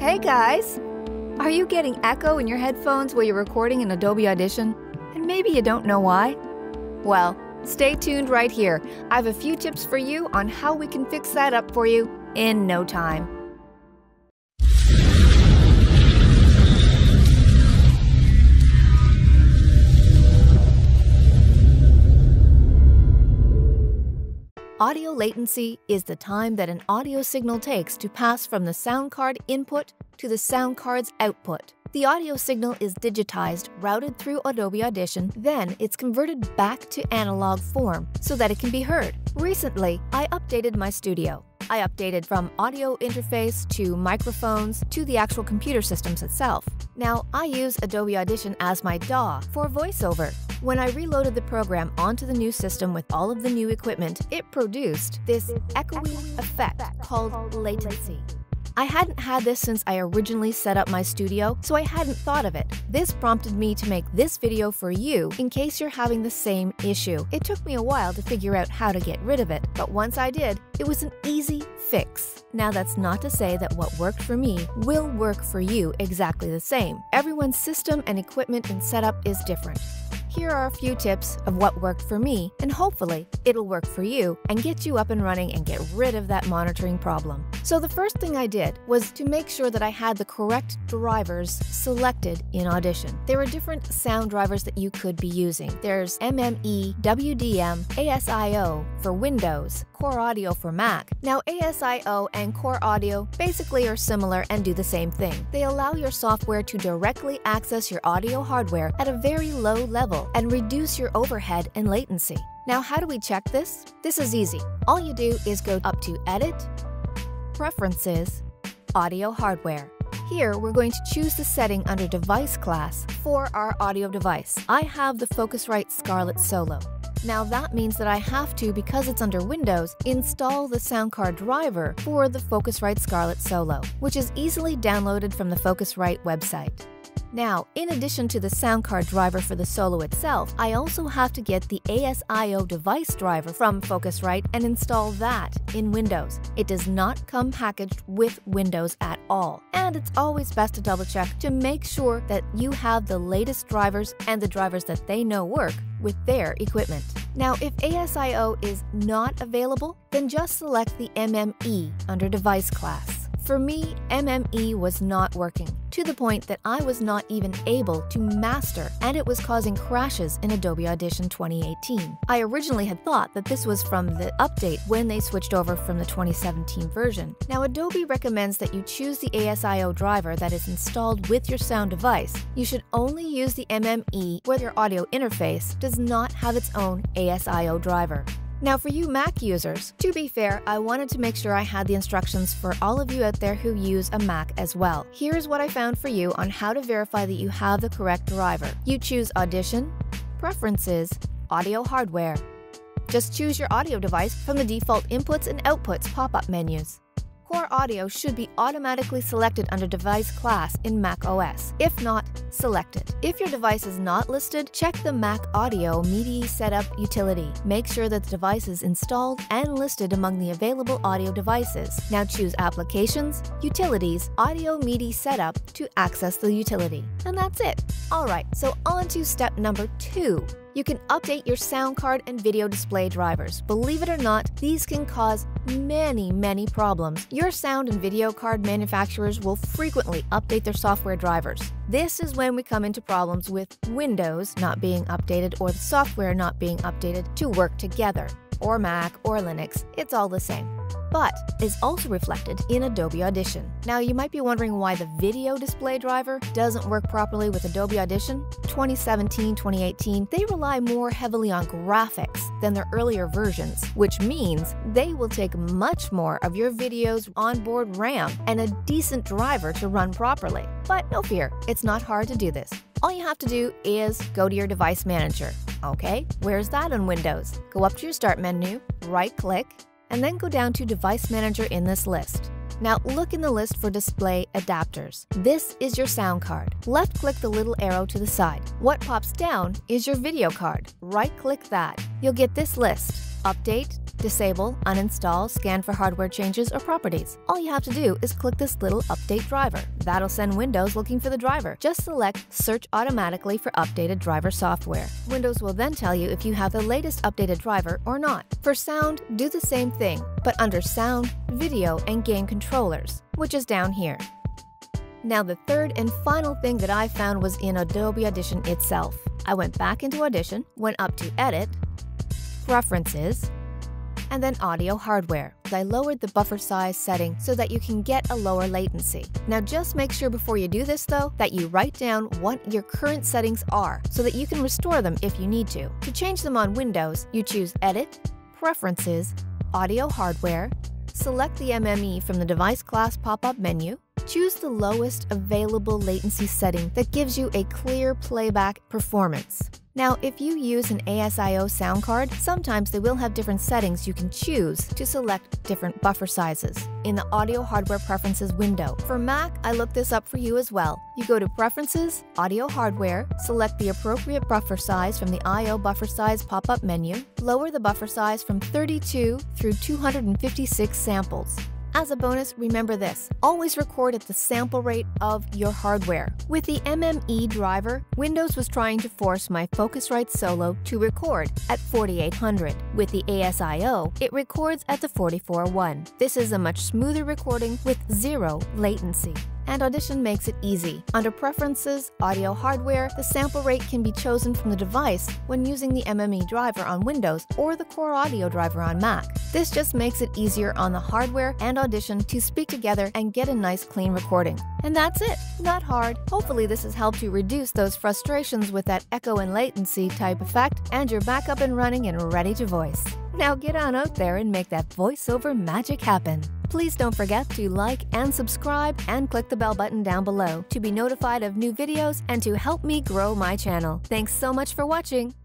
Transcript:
Hey guys! Are you getting echo in your headphones while you're recording in Adobe Audition? And maybe you don't know why? Well, stay tuned right here. I have a few tips for you on how we can fix that up for you in no time. Audio latency is the time that an audio signal takes to pass from the sound card input to the sound card's output. The audio signal is digitized, routed through Adobe Audition, then it's converted back to analog form so that it can be heard. Recently, I updated my studio. I updated from audio interface to microphones to the actual computer systems itself. Now, I use Adobe Audition as my DAW for voiceover. When I reloaded the program onto the new system with all of the new equipment, it produced this echoey effect called latency. I hadn't had this since I originally set up my studio, so I hadn't thought of it. This prompted me to make this video for you in case you're having the same issue. It took me a while to figure out how to get rid of it, but once I did, it was an easy fix. Now that's not to say that what worked for me will work for you exactly the same. Everyone's system and equipment and setup is different. Here are a few tips of what worked for me, and hopefully it'll work for you and get you up and running and get rid of that monitoring problem. So the first thing I did was to make sure that I had the correct drivers selected in Audition. There are different sound drivers that you could be using. There's MME, WDM, ASIO for Windows, Core Audio for Mac. Now ASIO and Core Audio basically are similar and do the same thing. They allow your software to directly access your audio hardware at a very low level and reduce your overhead and latency. Now, how do we check this? This is easy. All you do is go up to Edit, Preferences, Audio Hardware. Here, we're going to choose the setting under Device class for our audio device. I have the Focusrite Scarlett Solo. Now that means that I have to, because it's under Windows, install the sound card driver for the Focusrite Scarlett Solo, which is easily downloaded from the Focusrite website. Now, in addition to the sound card driver for the Solo itself, I also have to get the ASIO device driver from Focusrite and install that in Windows. It does not come packaged with Windows at all. And it's always best to double check to make sure that you have the latest drivers and the drivers that they know work with their equipment. Now, if ASIO is not available, then just select the MME under Device class. For me, MME was not working, to the point that I was not even able to master, and it was causing crashes in Adobe Audition 2018. I originally had thought that this was from the update when they switched over from the 2017 version. Now, Adobe recommends that you choose the ASIO driver that is installed with your sound device. You should only use the MME where your audio interface does not have its own ASIO driver. Now for you Mac users, to be fair, I wanted to make sure I had the instructions for all of you out there who use a Mac as well. Here's what I found for you on how to verify that you have the correct driver. You choose Audition, Preferences, Audio Hardware. Just choose your audio device from the default inputs and outputs pop-up menus. Core Audio should be automatically selected under Device class in Mac OS. If not, select it. If your device is not listed, check the Mac Audio MIDI Setup utility. Make sure that the device is installed and listed among the available audio devices. Now choose Applications, Utilities, Audio MIDI Setup to access the utility. And that's it. Alright, so on to step number two. You can update your sound card and video display drivers. Believe it or not, these can cause many, many problems. Your sound and video card manufacturers will frequently update their software drivers. This is when we come into problems with Windows not being updated or the software not being updated to work together, or Mac or Linux, it's all the same but is also reflected in Adobe Audition. Now, you might be wondering why the video display driver doesn't work properly with Adobe Audition. 2017 2018, they rely more heavily on graphics than their earlier versions, which means they will take much more of your video's onboard RAM and a decent driver to run properly. But no fear, it's not hard to do this. All you have to do is go to your device manager. Okay, where's that on Windows? Go up to your Start menu, right click, and then go down to Device Manager in this list. Now look in the list for display adapters. This is your sound card. Left click the little arrow to the side. What pops down is your video card. Right click that. You'll get this list. update, disable, uninstall, scan for hardware changes, or properties. All you have to do is click this little update driver. That'll send Windows looking for the driver. Just select Search automatically for updated driver software. Windows will then tell you if you have the latest updated driver or not. For sound, do the same thing, but under Sound, Video, and Game Controllers, which is down here. Now the third and final thing that I found was in Adobe Audition itself. I went back into Audition, went up to Edit, Preferences, and then Audio Hardware. I lowered the buffer size setting so that you can get a lower latency. Now just make sure before you do this though that you write down what your current settings are so that you can restore them if you need to. To change them on Windows, you choose Edit, Preferences, Audio Hardware, select the MME from the device class pop-up menu, choose the lowest available latency setting that gives you a clear playback performance. Now, if you use an ASIO sound card, sometimes they will have different settings you can choose to select different buffer sizes in the Audio Hardware Preferences window. For Mac, I looked this up for you as well. You go to Preferences, Audio Hardware, select the appropriate buffer size from the I.O. buffer size pop-up menu, lower the buffer size from 32 through 256 samples. As a bonus, remember this always record at the sample rate of your hardware. With the MME driver, Windows was trying to force my Focusrite Solo to record at 4800. With the ASIO, it records at the 441. This is a much smoother recording with zero latency and Audition makes it easy. Under Preferences, Audio Hardware, the sample rate can be chosen from the device when using the MME driver on Windows or the Core Audio driver on Mac. This just makes it easier on the hardware and Audition to speak together and get a nice clean recording. And that's it. Not hard. Hopefully this has helped you reduce those frustrations with that echo and latency type effect and you're back up and running and ready to voice. Now get on out there and make that voiceover magic happen. Please don't forget to like and subscribe and click the bell button down below to be notified of new videos and to help me grow my channel. Thanks so much for watching.